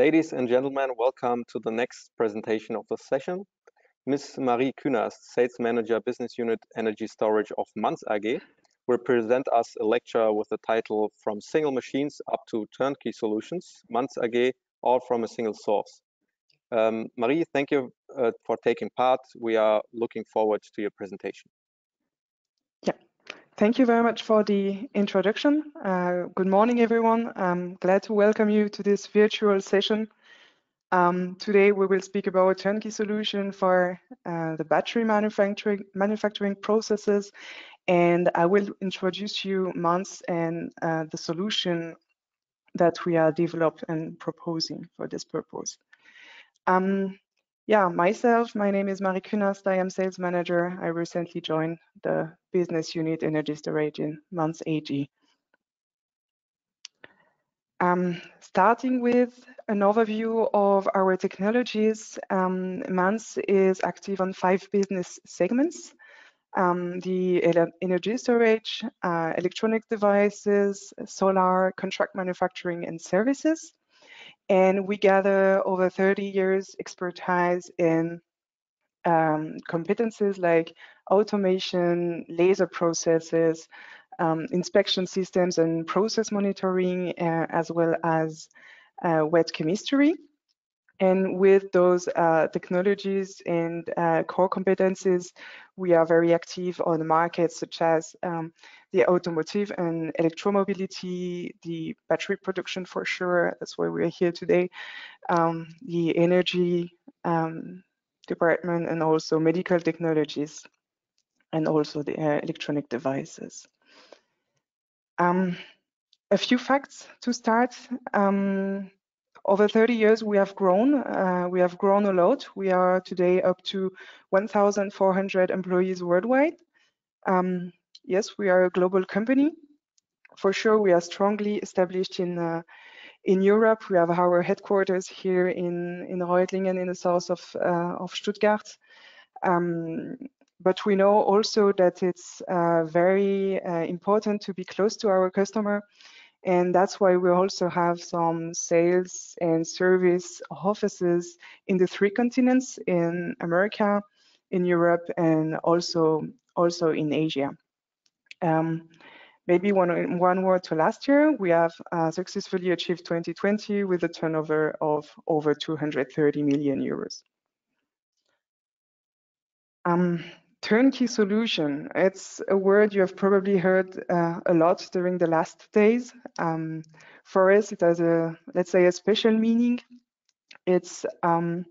Ladies and gentlemen, welcome to the next presentation of the session. Ms. Marie Künast, Sales Manager, Business Unit Energy Storage of Manz AG, will present us a lecture with the title From Single Machines up to Turnkey Solutions, Manz AG, all from a single source. Um, Marie, thank you uh, for taking part. We are looking forward to your presentation. Thank you very much for the introduction. Uh, good morning, everyone. I'm glad to welcome you to this virtual session. Um, today we will speak about a turnkey solution for uh, the battery manufacturing manufacturing processes, and I will introduce you Manz and uh, the solution that we are developed and proposing for this purpose. Um, yeah, myself, my name is Marie Künast. I am sales manager. I recently joined the business unit Energy Storage in Manz AG. Um, starting with an overview of our technologies, um, Manz is active on five business segments. Um, the energy storage, uh, electronic devices, solar, contract manufacturing, and services. And we gather over 30 years expertise in um, competencies like automation, laser processes, um, inspection systems and process monitoring, uh, as well as uh, wet chemistry. And with those uh, technologies and uh, core competencies, we are very active on the markets such as um, the automotive and electromobility, the battery production for sure, that's why we're here today, um, the energy um, department, and also medical technologies, and also the uh, electronic devices. Um, a few facts to start. Um, over 30 years, we have grown. Uh, we have grown a lot. We are today up to 1,400 employees worldwide. Um, yes, we are a global company. For sure, we are strongly established in uh, in Europe. We have our headquarters here in in Reutlingen, in the south of uh, of Stuttgart. Um, but we know also that it's uh, very uh, important to be close to our customer and that's why we also have some sales and service offices in the three continents in America, in Europe, and also also in Asia. Um, maybe one, one word to last year, we have uh, successfully achieved 2020 with a turnover of over 230 million euros. Um, turnkey solution. It's a word you have probably heard uh, a lot during the last days. Um, for us, it has a, let's say, a special meaning. It's um,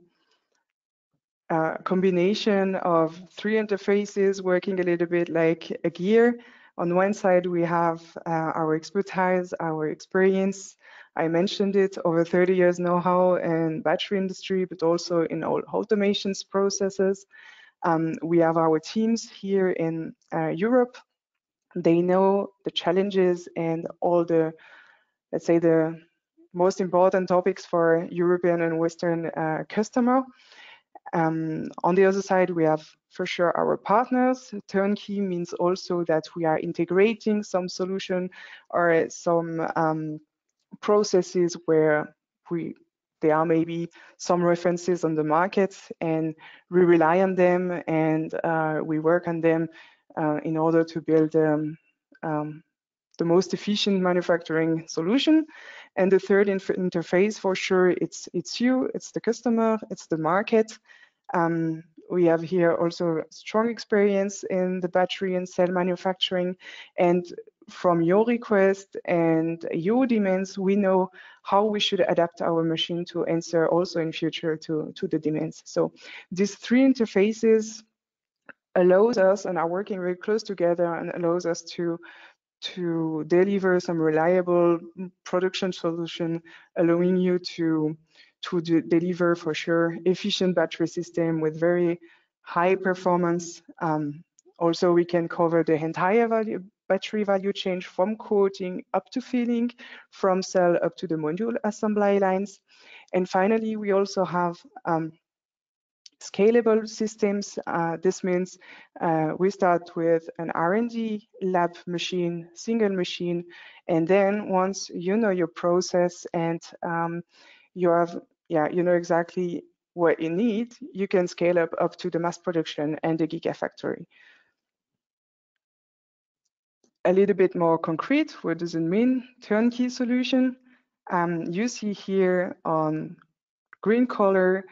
a combination of three interfaces working a little bit like a gear. On one side, we have uh, our expertise, our experience. I mentioned it, over 30 years know-how in battery industry, but also in all automations processes. Um, we have our teams here in uh, Europe. They know the challenges and all the, let's say, the most important topics for European and Western uh, customer. Um, on the other side, we have for sure our partners. Turnkey means also that we are integrating some solution or some um, processes where we there are maybe some references on the market and we rely on them and uh, we work on them uh, in order to build um, um, the most efficient manufacturing solution. And the third interface for sure, it's, it's you, it's the customer, it's the market. Um, we have here also strong experience in the battery and cell manufacturing and from your request and your demands, we know how we should adapt our machine to answer also in future to, to the demands. So these three interfaces allows us and are working very close together and allows us to to deliver some reliable production solution, allowing you to to deliver for sure efficient battery system with very high performance. Um, also, we can cover the entire value, battery value chain from coating up to filling, from cell up to the module assembly lines. And finally, we also have um, scalable systems. Uh, this means uh, we start with an R&D lab machine, single machine, and then once you know your process and um, you have, yeah, you know exactly what you need, you can scale up up to the mass production and the gigafactory. A little bit more concrete, what does it mean? Turnkey solution. Um, you see here on green color,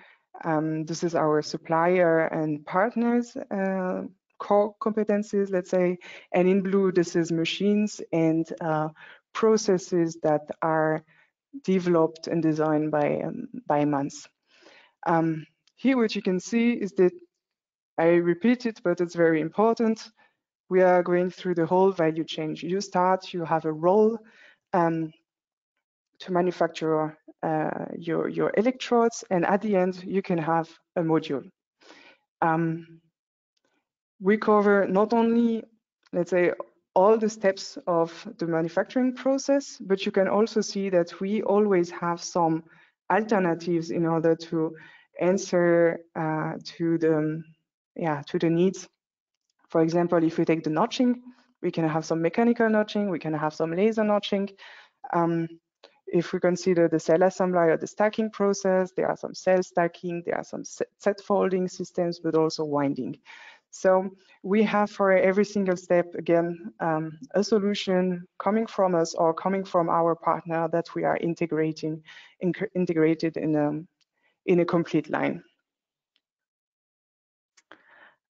um, this is our supplier and partners uh, core competencies, let's say, and in blue, this is machines and uh, processes that are developed and designed by, um, by Manz. Um, here, what you can see is that I repeat it, but it's very important. We are going through the whole value chain. You start, you have a role um, to manufacture uh, your, your electrodes, and at the end, you can have a module. Um, we cover not only, let's say, all the steps of the manufacturing process, but you can also see that we always have some alternatives in order to answer uh, to the yeah to the needs. For example, if we take the notching, we can have some mechanical notching, we can have some laser notching. Um, if we consider the cell assembly or the stacking process, there are some cell stacking, there are some Z-folding systems, but also winding. So we have for every single step, again, um, a solution coming from us or coming from our partner that we are integrating, in, integrated in a, in a complete line.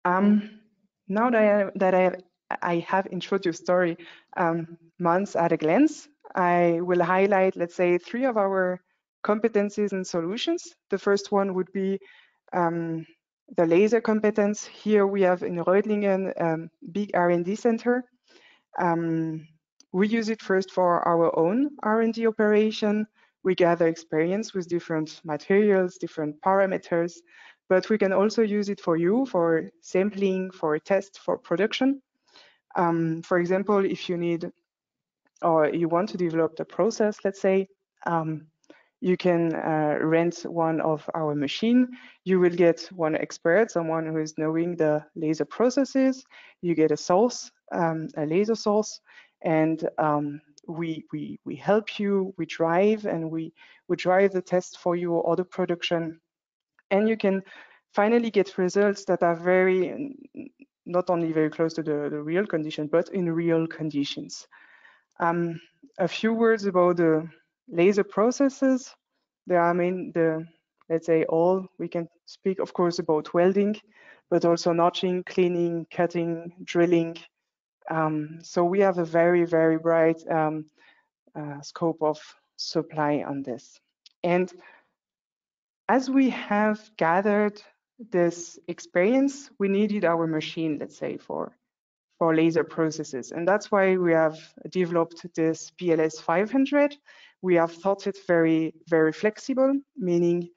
Um, now that I, that I, I have introduced story um, Manz at a glance, I will highlight, let's say, three of our competencies and solutions. The first one would be um, the laser competence. Here we have in Reutlingen um, big R&D center. Um, we use it first for our own R&D operation. We gather experience with different materials, different parameters, but we can also use it for you, for sampling, for test, for production. Um, for example, if you need or you want to develop the process, let's say, um, you can uh, rent one of our machine. You will get one expert, someone who is knowing the laser processes. You get a source, um, a laser source, and um, we, we, we help you, we drive, and we, we drive the test for you or the production. And you can finally get results that are very, not only very close to the, the real condition, but in real conditions. Um, a few words about the laser processes. There are I mean, the let's say all we can speak of course about welding, but also notching, cleaning, cutting, drilling. Um, so we have a very very bright um, uh, scope of supply on this. And as we have gathered this experience, we needed our machine, let's say, for for laser processes. And that's why we have developed this PLS 500. We have thought it very, very flexible, meaning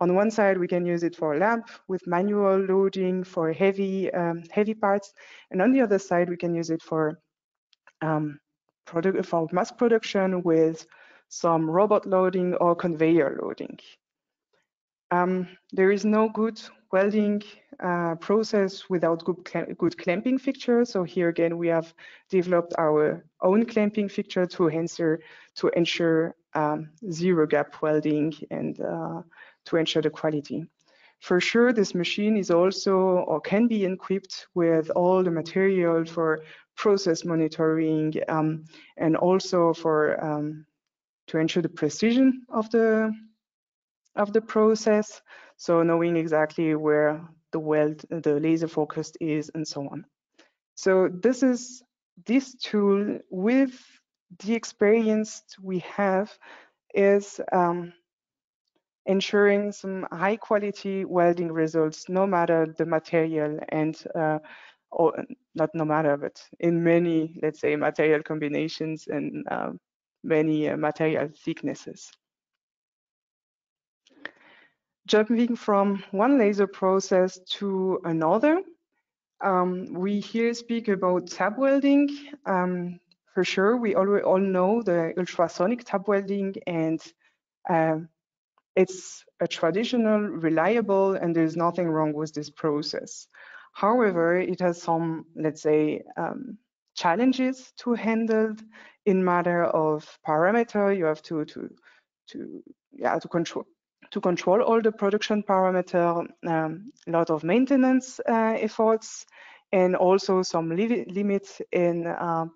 on one side, we can use it for lab with manual loading for heavy, um, heavy parts. And on the other side, we can use it for, um, product, for mass production with some robot loading or conveyor loading. Um, there is no good welding uh, process without good, good clamping fixture. So here again, we have developed our own clamping fixture to ensure, to ensure um, zero gap welding and uh, to ensure the quality. For sure, this machine is also or can be equipped with all the material for process monitoring um, and also for um, to ensure the precision of the of the process. So knowing exactly where the weld, the laser focus is and so on. So this is this tool with the experience we have is um, ensuring some high quality welding results no matter the material and uh, or not no matter but in many let's say material combinations and uh, many uh, material thicknesses jumping from one laser process to another. Um, we here speak about tab welding. Um, for sure, we all, all know the ultrasonic tab welding and uh, it's a traditional, reliable, and there's nothing wrong with this process. However, it has some, let's say, um, challenges to handle in matter of parameter. You have to, to, to yeah to control to control all the production parameter, um, a lot of maintenance uh, efforts, and also some li limits in uh,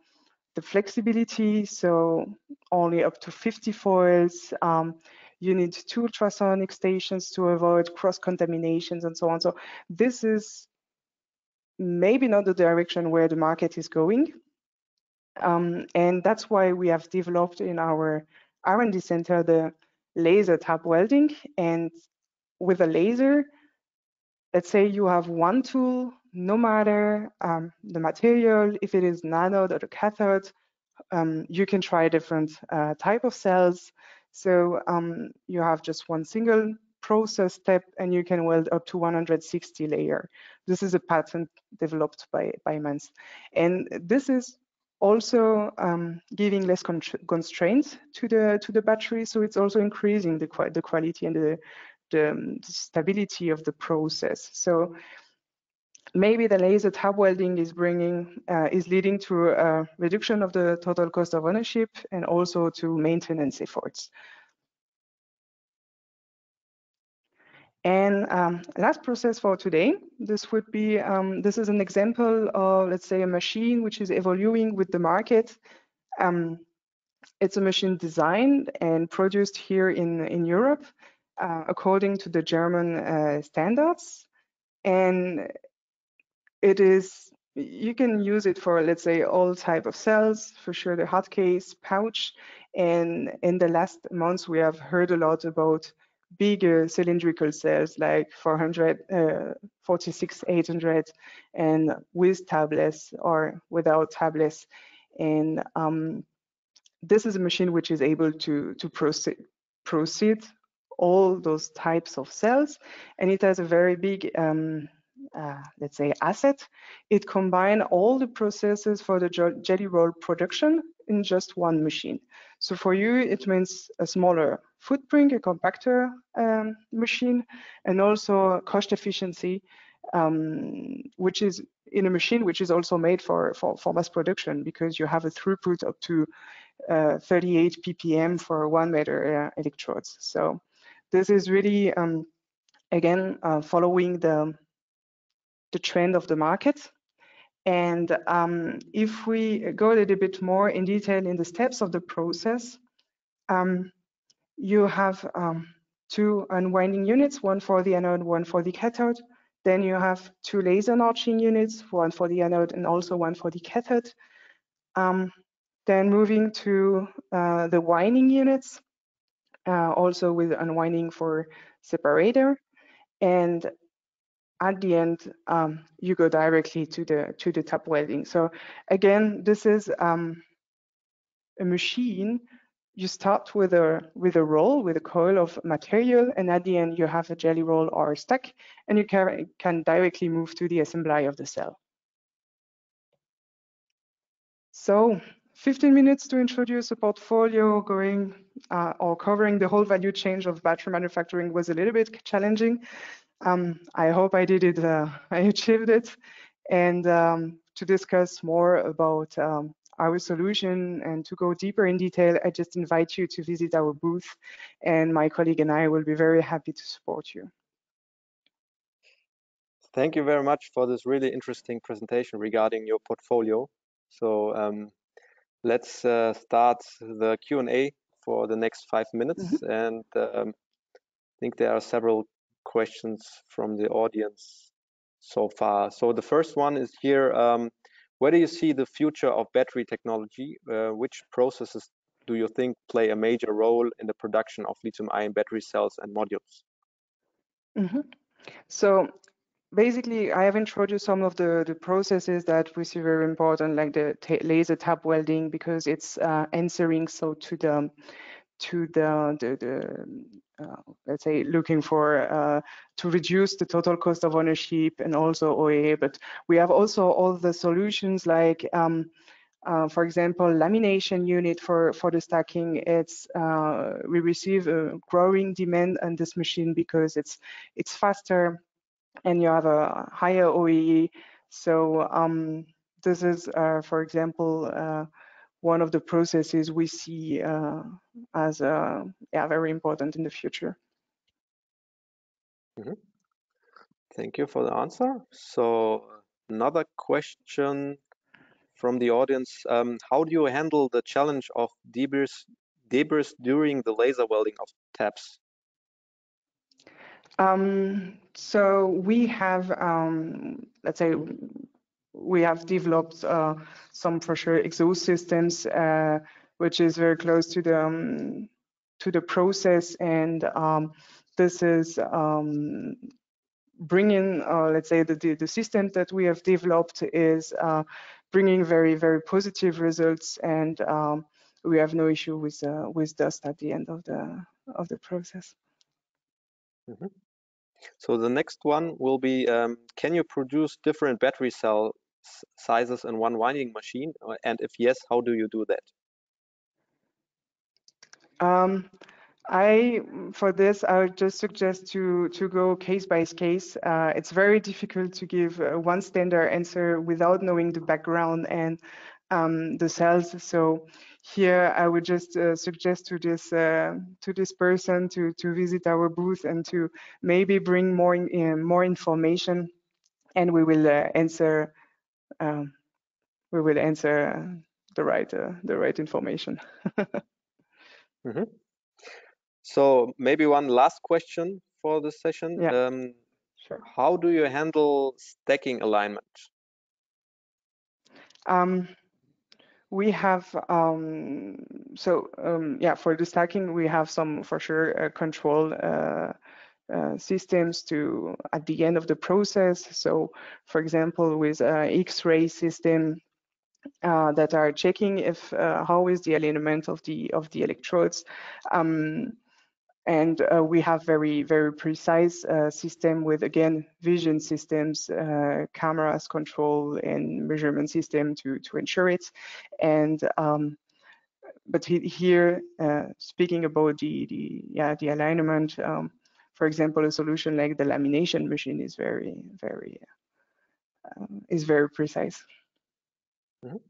the flexibility. So only up to 50 foils. Um, you need two ultrasonic stations to avoid cross contaminations and so on. So this is maybe not the direction where the market is going. Um, and that's why we have developed in our R&D center the laser tab welding. And with a laser, let's say you have one tool, no matter um, the material, if it is anode or the cathode, um, you can try different uh, type of cells. So um, you have just one single process step and you can weld up to 160 layer. This is a patent developed by, by Manz. And this is also um, giving less constraints to the to the battery, so it's also increasing the the quality and the, the, um, the stability of the process. So maybe the laser tab welding is bringing uh, is leading to a reduction of the total cost of ownership and also to maintenance efforts. And um, last process for today, this would be, um, this is an example of, let's say, a machine which is evolving with the market. Um, it's a machine designed and produced here in, in Europe uh, according to the German uh, standards. And it is, you can use it for, let's say, all type of cells, for sure the hard case, pouch. And in the last months, we have heard a lot about bigger cylindrical cells like 400, uh, 46, 800 and with tablets or without tablets. And um, this is a machine which is able to, to proceed, proceed all those types of cells. And it has a very big, um, uh, let's say, asset. It combines all the processes for the jelly roll production in just one machine. So for you, it means a smaller footprint, a compactor um, machine, and also cost efficiency, um, which is in a machine which is also made for, for, for mass production because you have a throughput up to uh, 38 ppm for one meter uh, electrodes. So this is really, um, again, uh, following the, the trend of the market. And um, if we go a little bit more in detail in the steps of the process, um, you have um, two unwinding units, one for the anode, one for the cathode. Then you have two laser notching units, one for the anode and also one for the cathode. Um, then moving to uh, the winding units, uh, also with unwinding for separator. And at the end, um, you go directly to the to the tab welding. So again, this is um, a machine. You start with a with a roll with a coil of material, and at the end you have a jelly roll or a stack, and you can can directly move to the assembly of the cell. So 15 minutes to introduce a portfolio going uh, or covering the whole value chain of battery manufacturing was a little bit challenging. Um, I hope I did it, uh, I achieved it. And um, to discuss more about um, our solution and to go deeper in detail, I just invite you to visit our booth and my colleague and I will be very happy to support you. Thank you very much for this really interesting presentation regarding your portfolio. So um, let's uh, start the Q&A for the next five minutes. Mm -hmm. And um, I think there are several questions from the audience so far. So the first one is here, um, where do you see the future of battery technology? Uh, which processes do you think play a major role in the production of lithium ion battery cells and modules? Mm -hmm. So basically, I have introduced some of the, the processes that we see very important, like the laser tab welding, because it's uh, answering so to the to the, the, the let's say looking for uh, to reduce the total cost of ownership and also OEE. But we have also all the solutions like, um, uh, for example, lamination unit for for the stacking. It's uh, we receive a growing demand on this machine because it's it's faster and you have a higher OEE. So um, this is, uh, for example uh, one of the processes we see uh, as uh, yeah, very important in the future. Mm -hmm. Thank you for the answer. So another question from the audience. Um, how do you handle the challenge of debris, debris during the laser welding of tabs? Um, so we have, um, let's say, we have developed uh, some pressure exhaust systems, uh, which is very close to the um, to the process, and um, this is um, bringing, uh, let's say, the, the, system that we have developed is uh, bringing very very positive results, and um, we have no issue with uh, with dust at the end of the of the process. Mm -hmm. So the next one will be, um, can you produce different battery cell sizes in one winding machine? Uh, and if yes, how do you do that? Um, I, for this, I would just suggest to, to go case by case. Uh, it's very difficult to give uh, one standard answer without knowing the background and um, the cells. So here I would just uh, suggest to this uh, to this person to to visit our booth and to maybe bring more in, more information, and we will uh, answer um, we will answer the right uh, the right information. mm -hmm. So maybe one last question for the session. Yeah. Um, sure. How do you handle stacking alignment? Um, we have um, so um, yeah for the stacking we have some for sure uh, control uh, uh, systems to at the end of the process. So for example with x-ray system uh, that are checking if uh, how is the alignment of the of the electrodes um, and uh, we have very very precise uh, system with again vision systems uh, cameras control and measurement system to to ensure it. And um, but here uh, speaking about the the yeah the alignment um, for example a solution like the lamination machine is very very uh, is very precise mm -hmm.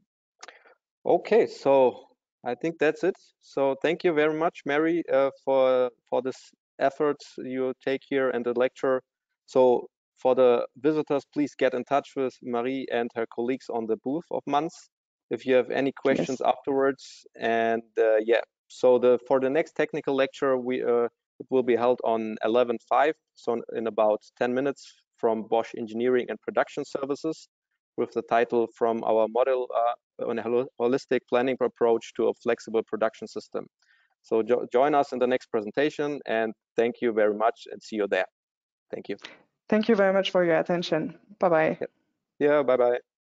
okay so I think that's it. So thank you very much, Marie, uh, for for this efforts you take here and the lecture. So for the visitors, please get in touch with Marie and her colleagues on the booth of Manz if you have any questions yes. afterwards. And uh, yeah, so the for the next technical lecture, we uh, it will be held on 11.5, so in about 10 minutes from Bosch Engineering and Production Services with the title From Our Model uh, on a Holistic Planning Approach to a Flexible Production System. So jo join us in the next presentation and thank you very much and see you there. Thank you. Thank you very much for your attention. Bye-bye. Yeah, bye-bye.